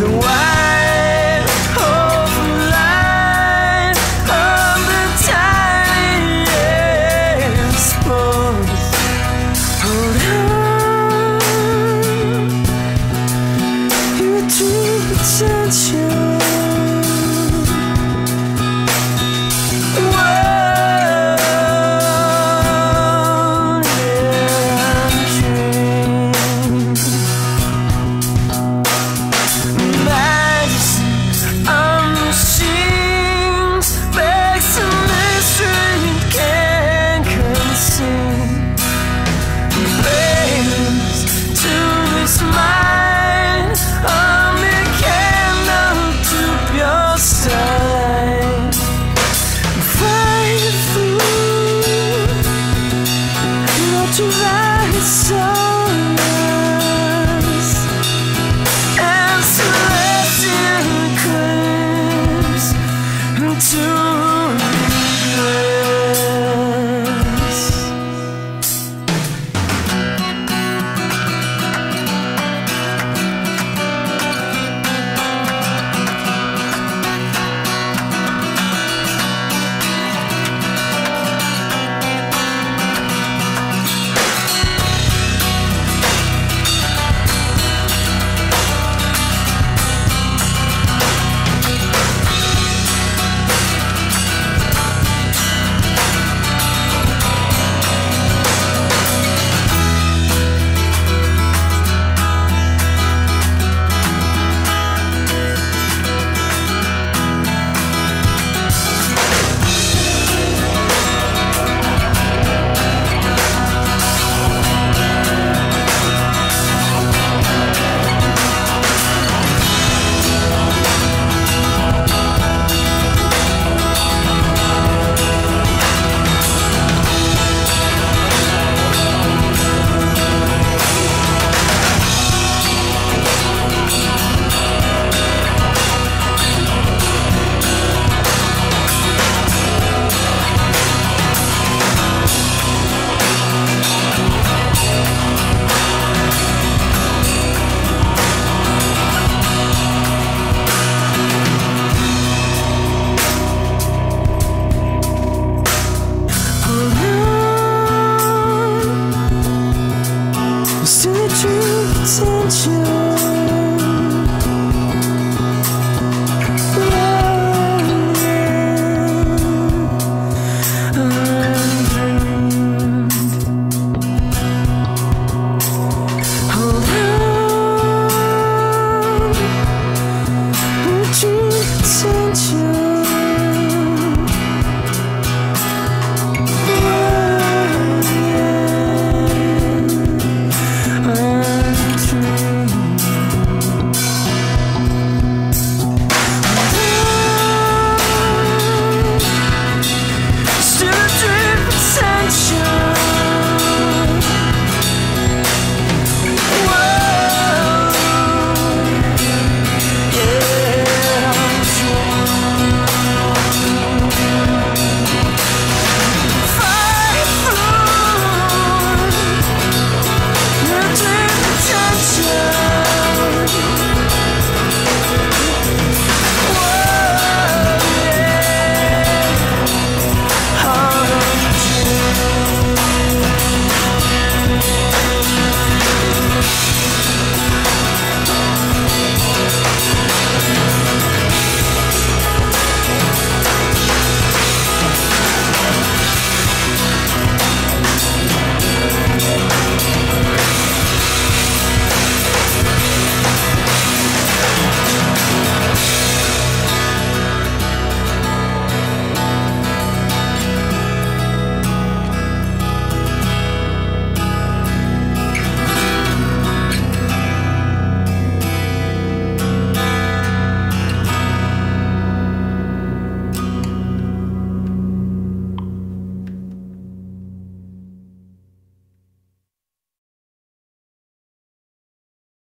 the